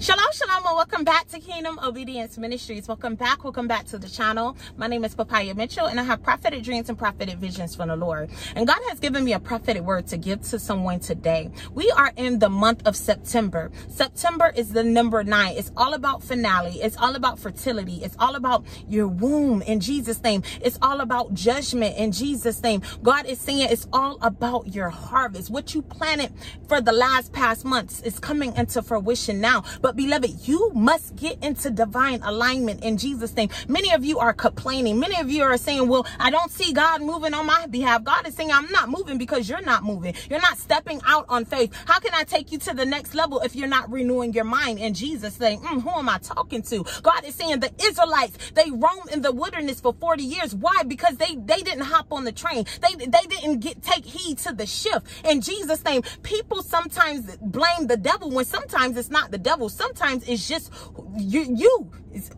Shalom, shalom, and welcome back to Kingdom Obedience Ministries. Welcome back, welcome back to the channel. My name is Papaya Mitchell, and I have prophetic dreams and prophetic visions from the Lord. And God has given me a prophetic word to give to someone today. We are in the month of September. September is the number nine. It's all about finale. It's all about fertility. It's all about your womb in Jesus' name. It's all about judgment in Jesus' name. God is saying it's all about your harvest. What you planted for the last past months is coming into fruition now. But but beloved, you must get into divine alignment in Jesus' name. Many of you are complaining. Many of you are saying, well, I don't see God moving on my behalf. God is saying, I'm not moving because you're not moving. You're not stepping out on faith. How can I take you to the next level if you're not renewing your mind in Jesus' name? Mm, who am I talking to? God is saying the Israelites, they roamed in the wilderness for 40 years. Why? Because they, they didn't hop on the train. They, they didn't get, take heed to the shift in Jesus' name. People sometimes blame the devil when sometimes it's not the devil sometimes it's just you you it's,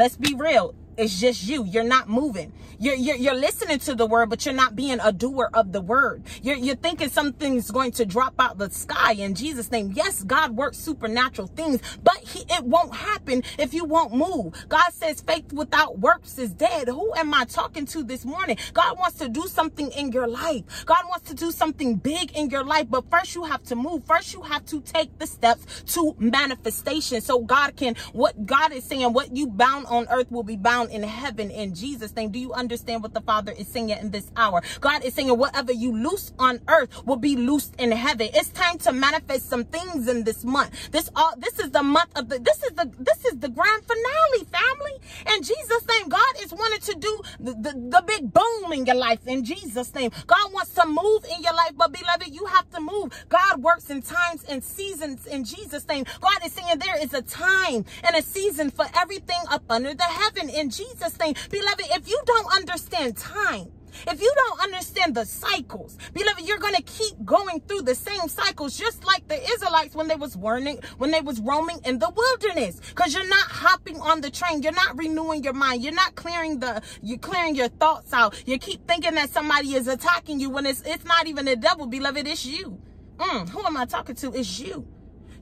let's be real it's just you. You're not moving. You're, you're, you're listening to the word, but you're not being a doer of the word. You're, you're thinking something's going to drop out the sky in Jesus' name. Yes, God works supernatural things, but he, it won't happen if you won't move. God says faith without works is dead. Who am I talking to this morning? God wants to do something in your life. God wants to do something big in your life, but first you have to move. First you have to take the steps to manifestation. So God can, what God is saying, what you bound on earth will be bound in heaven in Jesus' name. Do you understand what the Father is saying in this hour? God is saying whatever you loose on earth will be loosed in heaven. It's time to manifest some things in this month. This all this is the month of the this is the this is the grand finale, family. In Jesus' name, is wanting to do the, the, the big boom in your life in Jesus' name. God wants to move in your life, but beloved, you have to move. God works in times and seasons in Jesus' name. God is saying there is a time and a season for everything up under the heaven in Jesus' name. Beloved, if you don't understand time, if you don't understand the cycles, beloved, you're going to keep going through the same cycles, just like the Israelites when they was warning, when they was roaming in the wilderness, because you're not hopping on the train. You're not renewing your mind. You're not clearing the, you're clearing your thoughts out. You keep thinking that somebody is attacking you when it's, it's not even the devil, beloved. It's you. Mm, who am I talking to? It's you.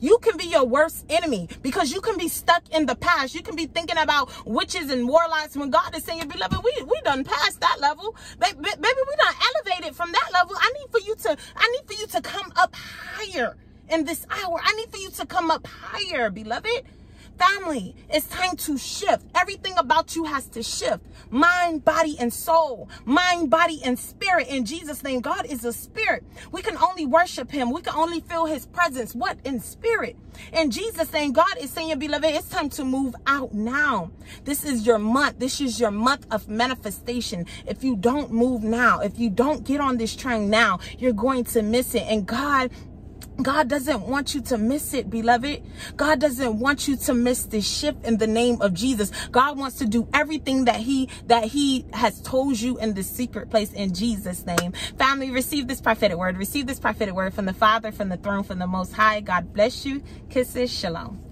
You can be your worst enemy because you can be stuck in the past. You can be thinking about witches and warlocks when God is saying, beloved, we, we done past that level. Baby, baby, we done elevated from that level. I need for you to, I need for you to come up higher in this hour. I need for you to come up higher, beloved. Family, it's time to shift. Everything about you has to shift. Mind, body, and soul. Mind, body, and spirit. In Jesus' name, God is a spirit. We can only worship him. We can only feel his presence. What? In spirit. In Jesus' name, God is saying, beloved, it's time to move out now. This is your month. This is your month of manifestation. If you don't move now, if you don't get on this train now, you're going to miss it. And God God doesn't want you to miss it, beloved. God doesn't want you to miss this shift in the name of Jesus. God wants to do everything that he that he has told you in the secret place in Jesus name. Family, receive this prophetic word. Receive this prophetic word from the Father, from the throne, from the most high. God bless you. Kisses. Shalom.